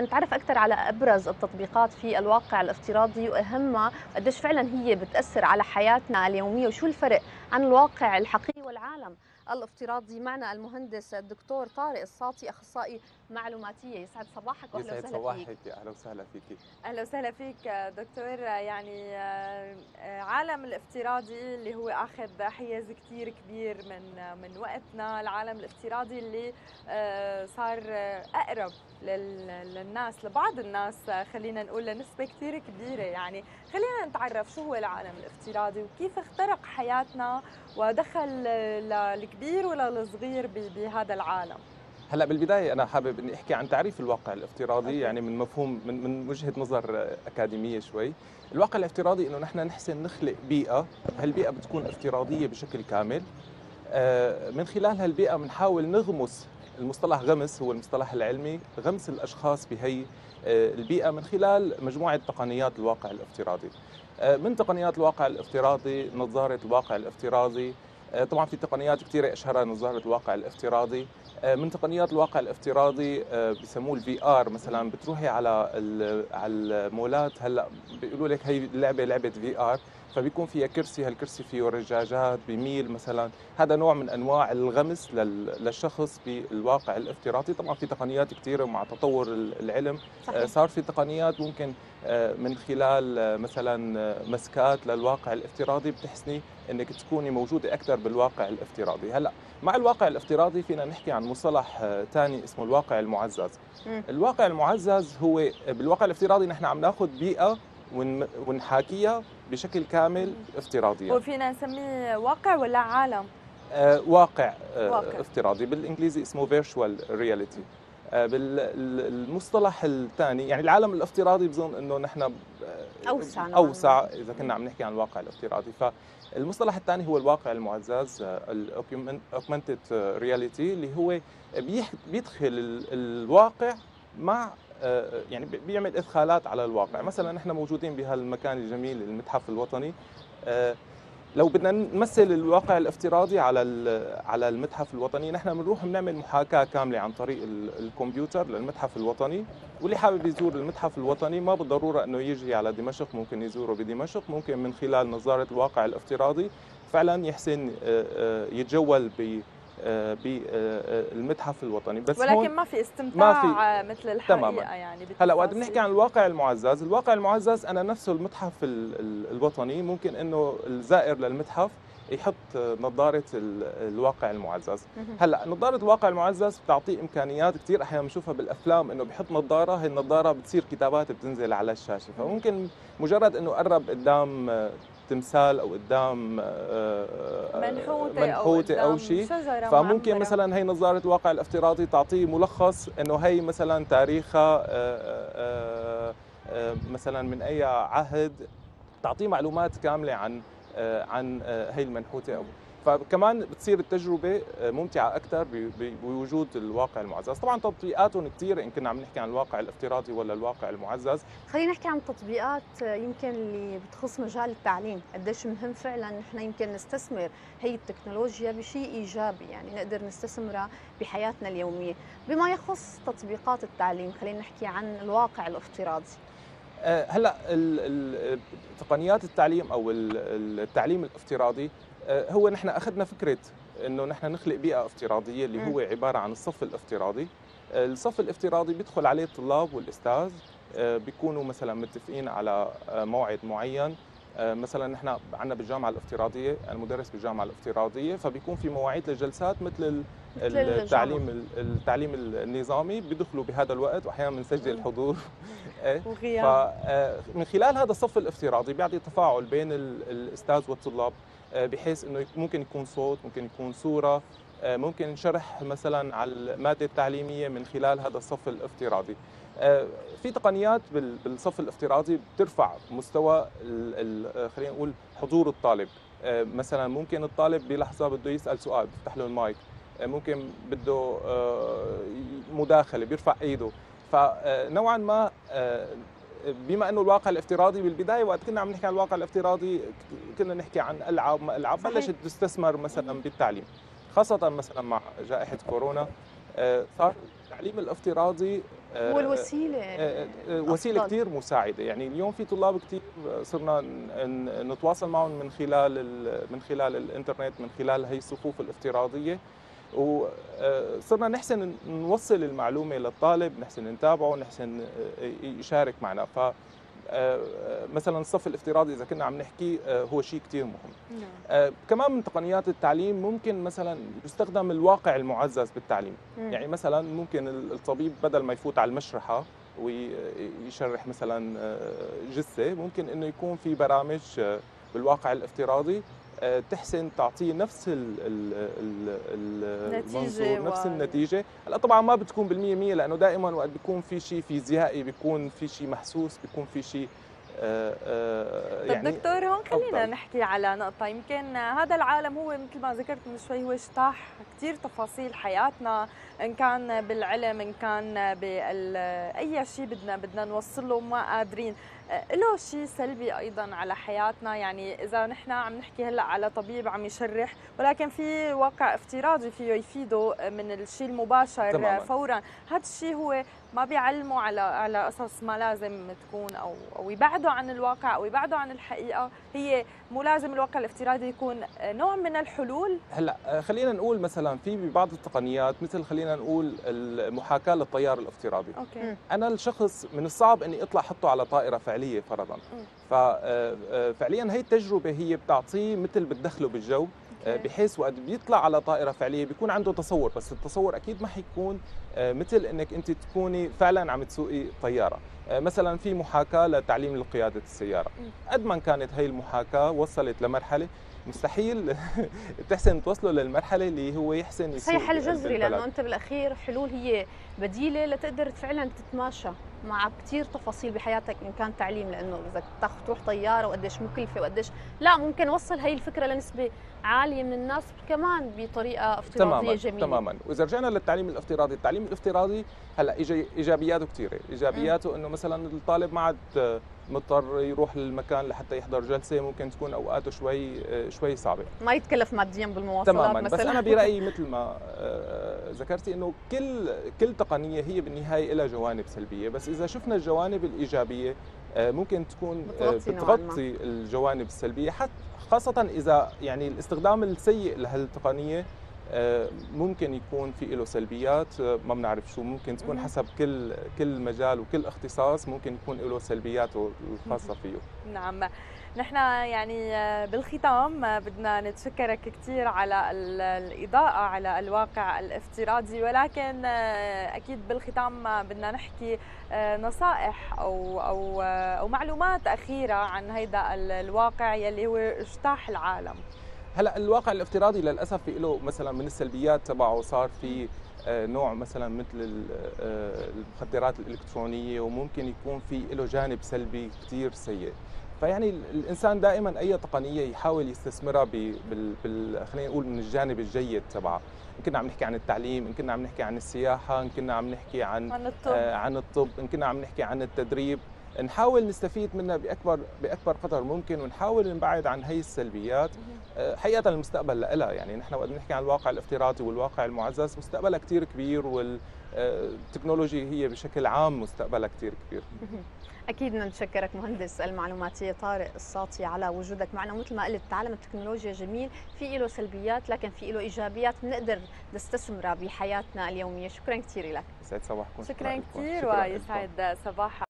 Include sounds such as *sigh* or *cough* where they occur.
لنتعرف أكثر على أبرز التطبيقات في الواقع الافتراضي واهمها قديش فعلا هي بتأثر على حياتنا اليومية وشو الفرق عن الواقع الحقيقي والعالم الافتراضي. معنا المهندس الدكتور طارق الساطي أخصائي معلوماتية. يسعد صباحك واهلا وسهلا فيك. صباحك. أهلا وسهلا فيك أهلا وسهلا فيك دكتور. يعني آه، عالم الافتراضي اللي هو آخذ حيز كثير كبير من من وقتنا. العالم الافتراضي اللي آه، صار أقرب للناس لبعض الناس خلينا نقول لنسبة كثير كبيرة. يعني خلينا نتعرف شو هو العالم الافتراضي وكيف اخترق حياتنا ودخل للكبير وللصغير بهذا العالم. هلا بالبداية أنا حابب إني أحكي عن تعريف الواقع الافتراضي أوكي. يعني من مفهوم من من وجهة نظر أكاديمية شوي. الواقع الافتراضي إنه نحن نحسن نخلق بيئة هالبيئة بتكون افتراضية بشكل كامل. آه، من خلال هالبيئة بنحاول نغمس المصطلح غمس هو المصطلح العلمي غمس الأشخاص بهي آه، البيئة من خلال مجموعة تقنيات الواقع الافتراضي. آه، من تقنيات الواقع الافتراضي؟ نظارة الواقع الافتراضي طبعا في تقنيات كثيره اشهرها نظاره الواقع الافتراضي. آه، من تقنيات الواقع الافتراضي آه، بسموه ال VR مثلا. بتروحي على على المولات هلأ بيقولوا لك هي اللعبه لعبة VR فبيكون فيها كرسي هالكرسي فيه رجاجات بميل مثلا. هذا نوع من أنواع الغمس للشخص بالواقع الافتراضي. طبعا في تقنيات كثيره مع تطور العلم. صحيح. آه، صار في تقنيات ممكن من خلال مثلا مسكات للواقع الافتراضي بتحسني إنك تكوني موجودة أكثر بالواقع الافتراضي. هلأ مع الواقع الافتراضي فينا نحكي عن مصطلح ثاني اسمه الواقع المعزز. م. الواقع المعزز هو بالواقع الافتراضي نحن عم ناخذ بيئة ونحاكيها بشكل كامل افتراضيا. وفينا نسميه واقع ولا عالم؟ آه واقع, آه واقع. افتراضي. بالإنجليزي اسمه virtual reality آه بالمصطلح الثاني يعني العالم الافتراضي بظن إنه نحن آه، أوسع أوسع إذا كنا عم نحكي عن الواقع الافتراضي. فالمصطلح الثاني هو الواقع المعزز ال augmented reality اللي هو بيدخل الواقع مع آه، يعني بيعمل إدخالات على الواقع. مثلا نحن موجودين بهالمكان الجميل المتحف الوطني. آه، لو بدنا نمثل الواقع الافتراضي على على المتحف الوطني نحن بنروح بنعمل محاكاة كاملة عن طريق الكمبيوتر للمتحف الوطني. واللي حابب يزور المتحف الوطني ما بالضرورة إنه يجي على دمشق ممكن يزوره بدمشق. ممكن من خلال نظارة الواقع الافتراضي فعلا يحسن آه، يتجول ب بالمتحف الوطني. بس ولكن ما في استمتاع ما في مثل الحقيقة تماما. يعني هلا وقت بنحكي عن الواقع المعزز. الواقع المعزز أنا نفسه المتحف الوطني ممكن إنه الزائر للمتحف يحط نظارة الواقع المعزز. هلا نظارة الواقع المعزز بتعطيه إمكانيات كثير أحيانا بنشوفها بالأفلام إنه بحط نظارة هي النظارة بتصير كتابات بتنزل على الشاشة. فممكن مجرد إنه قرب قدام تمثال أو قدام آه، آه، منحوتة, أو, أو شيء. فممكن مثلا هي نظارة الواقع الافتراضي تعطيه ملخص إنه هي مثلا تاريخها آه، مثلا من أي عهد تعطيه معلومات كاملة عن عن هي المنحوتة أو فكمان بتصير التجربة ممتعة أكثر بوجود الواقع المعزز. طبعا تطبيقاتهم كثيره إن كنا عم نحكي عن الواقع الافتراضي ولا الواقع المعزز. خلينا نحكي عن تطبيقات يمكن اللي بتخص مجال التعليم. قديش مهم فعلا نحن يمكن نستثمر هي التكنولوجيا بشيء إيجابي يعني نقدر نستثمرها بحياتنا اليومية. بما يخص تطبيقات التعليم خلينا نحكي عن الواقع الافتراضي. أه، هلأ تقنيات التعليم أو التعليم الافتراضي آه، هو نحن أخذنا فكرة إنه نحن نخلق بيئة افتراضية اللي هو عبارة عن الصف الافتراضي. آه، الصف الافتراضي بيدخل عليه الطلاب والأستاذ آه، بيكونوا مثلا متفقين على موعد معين. مثلا نحن عندنا بالجامعة الافتراضية أنا مدرس بالجامعة الافتراضية فبيكون في مواعيد للجلسات مثل التعليم التعليم النظامي بيدخلوا بهذا الوقت واحيانا بنسجل الحضور *laughs* إيه؟ وغياب. فمن خلال هذا الصف الافتراضي بيعطي تفاعل بين الأستاذ والطلاب. آه، بحيث إنه ممكن يكون صوت ممكن يكون صورة آه، ممكن شرح مثلا على المادة التعليمية من خلال هذا الصف الافتراضي. آه، في تقنيات بالصف الافتراضي بترفع مستوى خلينا نقول حضور الطالب. مثلا ممكن الطالب بلحظة بده يسأل سؤال بيفتح له المايك. ممكن بده مداخلة بيرفع إيده. فنوعا ما بما أنه الواقع الافتراضي بالبداية وقت كنا عم نحكي عن الواقع الافتراضي كنا نحكي عن العاب ما العاب بلشت تستثمر مثلا بالتعليم خاصة مثلا مع جائحة كورونا. آه، صار التعليم الافتراضي هو الوسيلة. وسيلة كثير مساعدة. يعني اليوم في طلاب كثير صرنا نتواصل معهم من خلال من خلال الإنترنت من خلال هي الصفوف الافتراضية. وصرنا نحسن نوصل المعلومة للطالب نحسن نتابعه نحسن يشارك معنا ف مثلا الصف الافتراضي إذا كنا عم نحكي هو شيء كثير مهم نعم. كمان من تقنيات التعليم ممكن مثلا يستخدم الواقع المعزز بالتعليم مم. يعني مثلا ممكن الطبيب بدل ما يفوت على المشرحة ويشرح مثلا جثة ممكن إنه يكون في برامج بالواقع الافتراضي آه، تحسن تعطيه نفس ال ال المنظور نفس النتيجة. هلا طبعا ما بتكون بالمية مية لأنه دائما وقت بيكون في شيء فيزيائي بيكون في شيء محسوس بيكون في شيء آه، آه، طيب يعني دكتور هون خلينا أفضل. نحكي على نقطة. يمكن هذا العالم هو مثل ما ذكرت من شوي هو اجتاح كثير تفاصيل حياتنا إن كان بالعلم إن كان باي شيء بدنا بدنا نوصله ما قادرين. له شيء سلبي أيضا على حياتنا. يعني إذا نحن عم نحكي هلأ على طبيب عم يشرح ولكن في واقع افتراضي فيه يفيده من الشيء المباشر تماما. فورا. هذا الشيء هو ما بيعلموا على على قصص ما لازم تكون أو أو يبعدوا عن الواقع أو يبعدوا عن الحقيقة. هي مو لازم الواقع الافتراضي يكون نوع من الحلول. هلأ خلينا نقول مثلا في ببعض التقنيات مثل خلينا نقول المحاكاة للطيار الافتراضي. أوكي. أنا الشخص من الصعب إني أطلع أحطه على طائرة فعلية. فرضا. ففعليا هي التجربة هي بتعطيه مثل بتدخله بالجو بحيث وقت بيطلع على طائرة فعلية بيكون عنده تصور بس التصور أكيد ما حيكون مثل إنك أنت تكوني فعلا عم تسوقي طيارة. مثلا في محاكاة لتعليم قياده السيارة. قد ما كانت هي المحاكاة وصلت لمرحلة مستحيل *laughs* تحسن توصله للمرحلة اللي هو يحسن يسوق صحيح حل جذري لأنه أنت بالأخير حلول هي بديلة لتقدر فعلا تتماشى مع كثير تفاصيل بحياتك إن كان تعليم لأنه إذا تاخذ تروح طيارة وقديش مكلفة وقديش لا ممكن اوصل هي الفكرة لنسبة عالية من الناس كمان بطريقة افتراضية تماما جميلة. تماما. وإذا رجعنا للتعليم الافتراضي التعليم الافتراضي هلأ إيجابياته كثيره إيجابياته إنه مثلا الطالب ما عاد مضطر يروح للمكان لحتى يحضر جلسة ممكن تكون أوقاته شوي شوي صعبة ما يتكلف ماديا بالمواصلات تماما مثلا. بس أنا برأيي مثل ما آه، ذكرتي إنه كل كل تقنية هي بالنهاية لها جوانب سلبية بس إذا شفنا الجوانب الإيجابية آه، ممكن تكون آه، بتغطي, بتغطي الجوانب السلبية حتى خاصة إذا يعني الاستخدام السيء لهالتقنية ممكن يكون في له سلبيات آه، ما بنعرف شو ممكن تكون حسب كل كل مجال وكل اختصاص ممكن يكون له سلبياته الخاصه فيه. نعم. نحن يعني آه، بالختام بدنا نتشكرك كثير على الإضاءة على الواقع الافتراضي ولكن أكيد بالختام بدنا نحكي نصائح أو أو أو معلومات أخيرة عن هيدا الواقع يلي هو اجتاح العالم. هلا الواقع الافتراضي للاسف في له مثلا من السلبيات تبعه صار في آه، نوع مثلا مثل آه، المخدرات الإلكترونية وممكن يكون في له جانب سلبي كثير سيء. فيعني الإنسان دائما أي تقنية يحاول يستثمرها بال خلينا نقول من الجانب الجيد تبعها ان كنا عم نحكي عن التعليم ان كنا عم نحكي عن السياحة ان كنا عم نحكي عن عن الطب, آه عن الطب ان كنا عم نحكي عن التدريب. نحاول نستفيد منها باكبر بأكبر قدر ممكن ونحاول نبعد عن هي السلبيات. آه، حقيقة المستقبل لها يعني نحن وقت بنحكي عن الواقع الافتراضي والواقع المعزز مستقبلها كثير كبير والتكنولوجيا آه، هي بشكل عام مستقبلها كثير كبير. أكيد بدنا نشكرك مهندس المعلوماتية طارق الساطي على وجودك معنا. مثل ما قلت تعلم التكنولوجيا جميل في له سلبيات لكن في له إيجابيات بنقدر نستثمرها بحياتنا اليومية. شكرا كثير لك. يسعد صباحكم. شكرا كثير ويسعد صباح